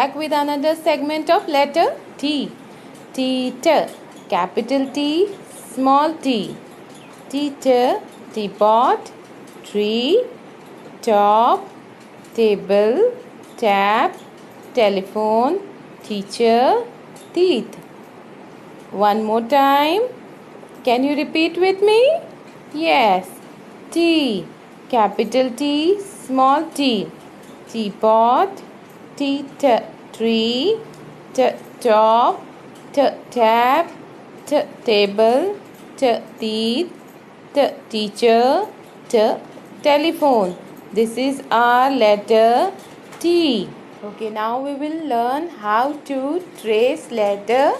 back with another segment of letter T. Teeter. Capital T, small t. Teeter, teapot, tree, top, table, tap, telephone, teacher, teeth. One more time. Can you repeat with me? Yes. T. Capital T, small t. Teapot, T, tree, t top, t tap, t table, t teeth, t teacher, t telephone. This is our letter T. Okay, now we will learn how to trace letter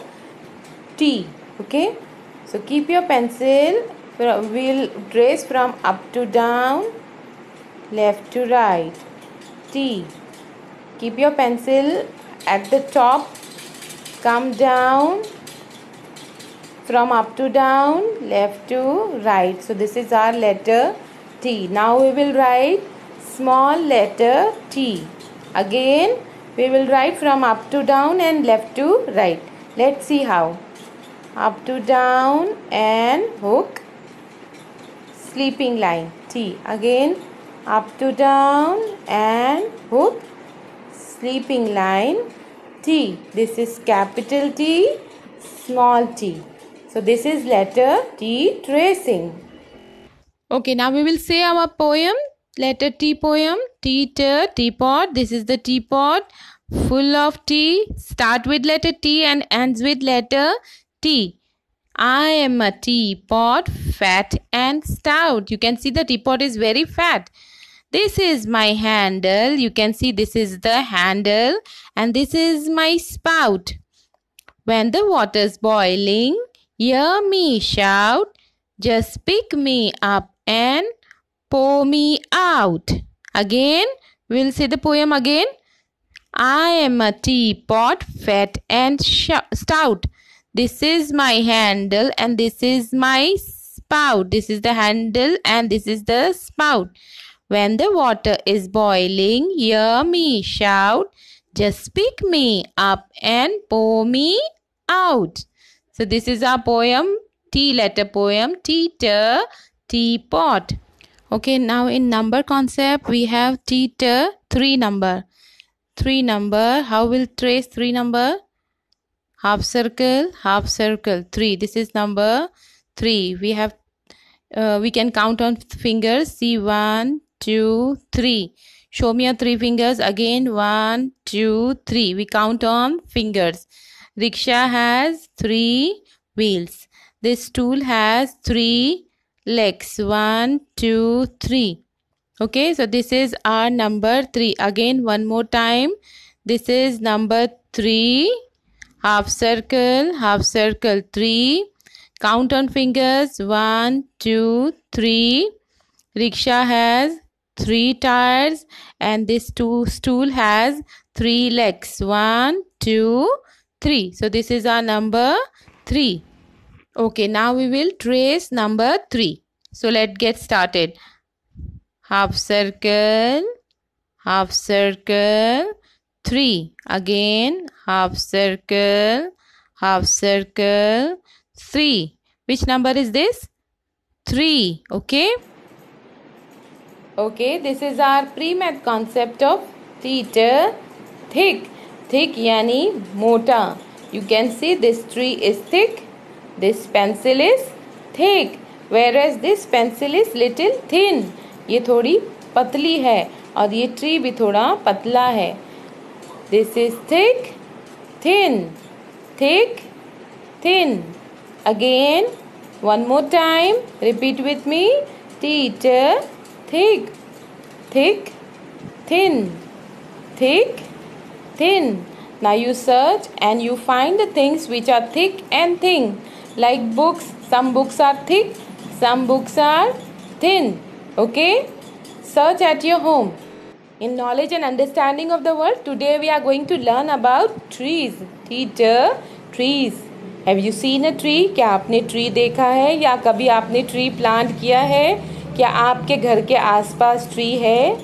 T. Okay, so keep your pencil. We'll trace from up to down, left to right. T. Keep your pencil at the top. Come down from up to down, left to right. So this is our letter T. Now we will write small letter T. Again, we will write from up to down and left to right. Let's see how. Up to down and hook. Sleeping line T. Again, up to down and hook. Sleeping line T. This is capital T, small t. So this is letter T tracing. Okay, now we will say our poem. Letter T poem. Teeter, teapot. This is the teapot. Full of tea. Start with letter T and ends with letter T. I am a teapot, fat and stout. You can see the teapot is very fat. This is my handle. You can see this is the handle and this is my spout. When the water's boiling, Hear me shout, just pick me up and pour me out. Again, we'll say the poem again. I am a teapot, fat and stout. This is my handle and this is my spout. This is the handle and this is the spout. When the water is boiling, hear me shout. Just pick me up and pour me out. So this is our poem, T letter poem, teeter, teapot. Okay, now in number concept, we have teeter, three number. Three number, how will trace three number? Half circle, half circle, three. This is number three. We have, uh, we can count on fingers. See one, two, three. Show me your three fingers. Again, one, two, three. We count on fingers. Rickshaw has three wheels. This stool has three legs. One, two, three. Okay, so this is our number three. Again, one more time. This is number three. Half circle, half circle, three. Count on fingers. One, two, three. Rickshaw has three tires and this two stool has three legs. one two three So this is our number 3. Okay, now we will trace number 3. So let's get started. Half circle, half circle, 3. Again, half circle, half circle, 3. Which number is this? 3. Okay. Okay, this is our pre-math concept of theta thick thick yani mota you can see this tree is thick this pencil is thick whereas this pencil is little thin ये थोड़ी पतली है और ये tree भी थोड़ा पतला है this is thick thin thick thin again one more time repeat with me teacher thick thick thin thick thin. Now you search and you find the things which are thick and thin. Like books, some books are thick, some books are thin. Okay? Search at your home. In knowledge and understanding of the world, today we are going to learn about trees. Teacher, trees. Have you seen a tree? क्या आपने tree देखा है या कभी आपने tree plant किया है क्या आपके घर के आसपास ट्री है?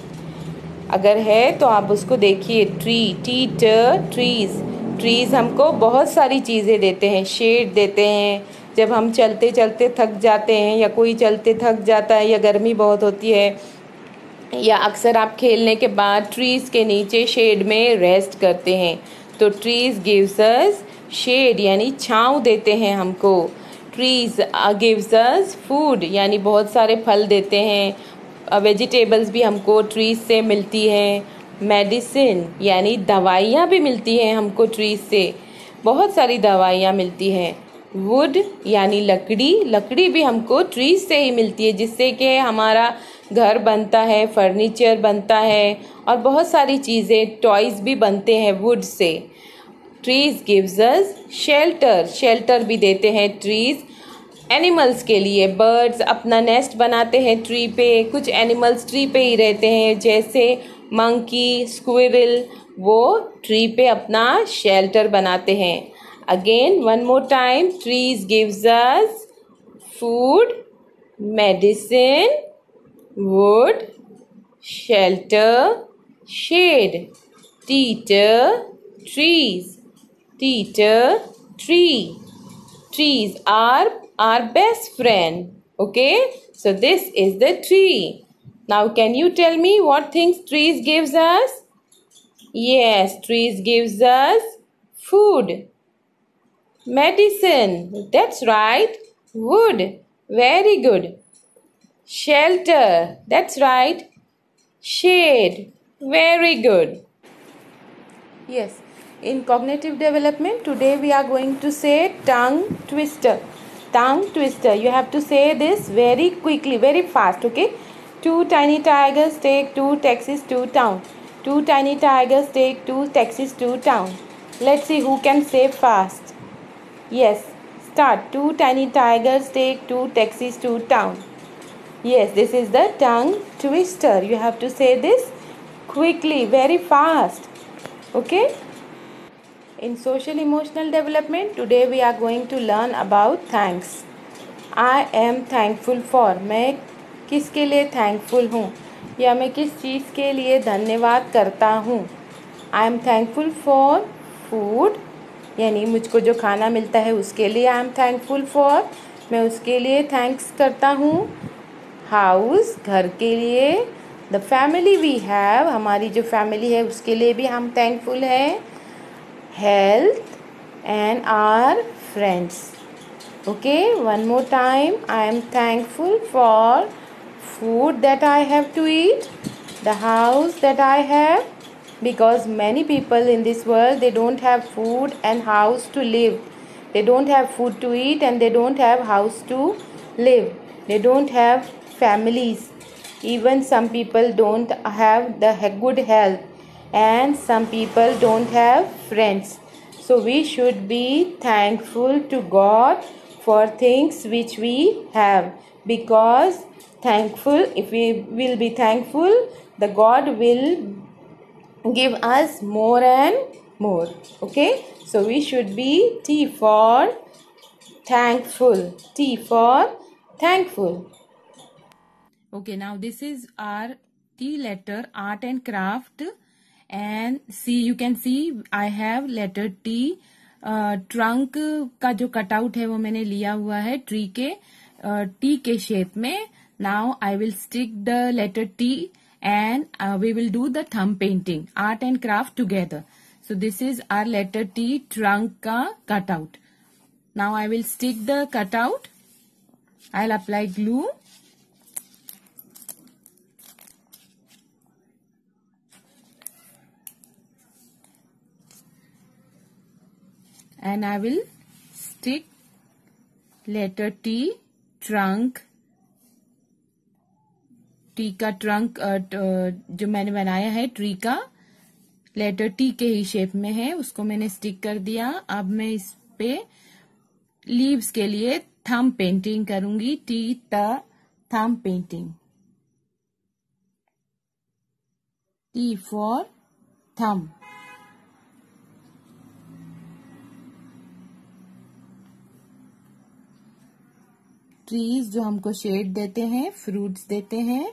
अगर है तो आप उसको देखिए. ट्री टी ट ट्रीज ट्रीज हमको बहुत सारी चीज़ें देते हैं. शेड देते हैं. जब हम चलते चलते थक जाते हैं या कोई चलते थक जाता है या गर्मी बहुत होती है, या अक्सर आप खेलने के बाद ट्रीज़ के नीचे शेड में रेस्ट करते हैं तो ट्रीज़ गिव्स अस शेड यानी छाँव देते हैं हमको. ट्रीज़ गिव्स अस फ़ूड यानी बहुत सारे फल देते हैं वेजिटेबल्स भी हमको ट्रीज़ से मिलती हैं मेडिसिन यानी दवाइयाँ भी मिलती हैं हमको ट्रीज़ से बहुत सारी दवाइयाँ मिलती हैं वुड यानी लकड़ी लकड़ी भी हमको ट्रीज से ही मिलती है जिससे कि हमारा घर बनता है फर्नीचर बनता है और बहुत सारी चीज़ें टॉयज़ भी बनते हैं वुड से trees gives us shelter shelter भी देते हैं ट्रीज एनिमल्स के लिए बर्ड्स अपना नेस्ट बनाते हैं ट्री पे कुछ एनिमल्स ट्री पे ही रहते हैं जैसे मंकी स्क्विरल वो ट्री पे अपना शेल्टर बनाते हैं again one more time trees gives us food, medicine, wood, shelter, shade. Teacher, trees. Teacher, tree. Trees are our best friend. Okay, so this is the tree. Now, can you tell me what things trees gives us? Yes, trees gives us food. Medicine. That's right. Wood. Very good. Shelter. That's right. Shade. Very good. Yes. In cognitive development, today we are going to say tongue twister. Tongue twister. You have to say this very quickly, very fast. Okay. Two tiny tigers take two taxis to town. Two tiny tigers take two taxis to town. Let's see who can say fast. Yes. Start. Two tiny tigers take two taxis to town. Yes, this is the tongue twister. You have to say this quickly, very fast. Okay? In social emotional development, today we are going to learn about thanks. I am thankful for. मैं किसके लिए thankful हूँ? या मैं किस चीज़ के लिए धन्यवाद करता हूँ? I am thankful for food यानी मुझको जो खाना मिलता है उसके लिए आई एम थैंकफुल फॉर मैं उसके लिए थैंक्स करता हूँ. हाउस घर के लिए. द फैमिली वी हैव हमारी जो फैमिली है उसके लिए भी हम थैंकफुल हैं. health and our friends. Okay one more time. I am thankful for food that i have to eat the house that i have because many people in this world they don't have food and house to live. They don't have food to eat and they don't have house to live. They don't have families. Even some people don't have the good health and some people don't have friends. So we should be thankful to god for things which we have. Because thankful if we will be thankful the god will give us more and more. Okay? So we should be t for thankful. T for thankful. Okay now this is our t letter art and craft and see you can see I have letter T trunk का जो cutout है वो मैंने लिया हुआ है tree के T uh, के शेप में. Now I will stick the letter T and we will do the thumb painting art and craft together so this is our letter T trunk का cutout now I will stick the cutout I will apply glue and I will stick letter T, trunk T का trunk जो मैंने बनाया है tree का letter T के ही shape में है, उसको मैंने स्टिक कर दिया। अब मैं इस पे लीव्स के लिए थम पेंटिंग करूँगी टी त thumb painting T for thumb trees जो हमको शेड देते हैं फ्रूट्स देते हैं,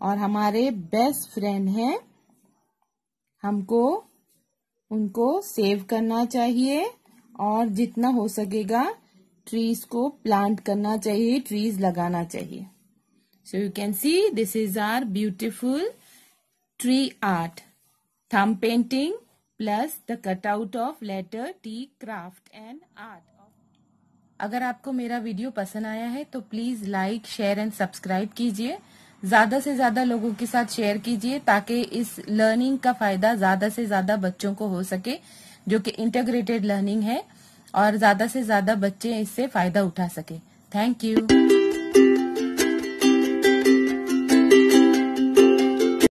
और हमारे बेस्ट फ्रेंड है, हमको, उनको सेव करना चाहिए, और जितना हो सकेगा ट्रीज को प्लांट करना चाहिए ट्रीज लगाना चाहिए। So you can see this is our beautiful tree art thumb painting plus the cutout of letter T craft and art अगर आपको मेरा वीडियो पसंद आया है तो please like, share and subscribe कीजिए। ज़्यादा से ज़्यादा लोगों के साथ शेयर कीजिए, ताकि इस लर्निंग का फ़ायदा ज़्यादा से ज़्यादा बच्चों को हो सके, जो कि इंटीग्रेटेड लर्निंग है, और ज़्यादा से ज़्यादा बच्चे इससे फ़ायदा उठा सके। Thank you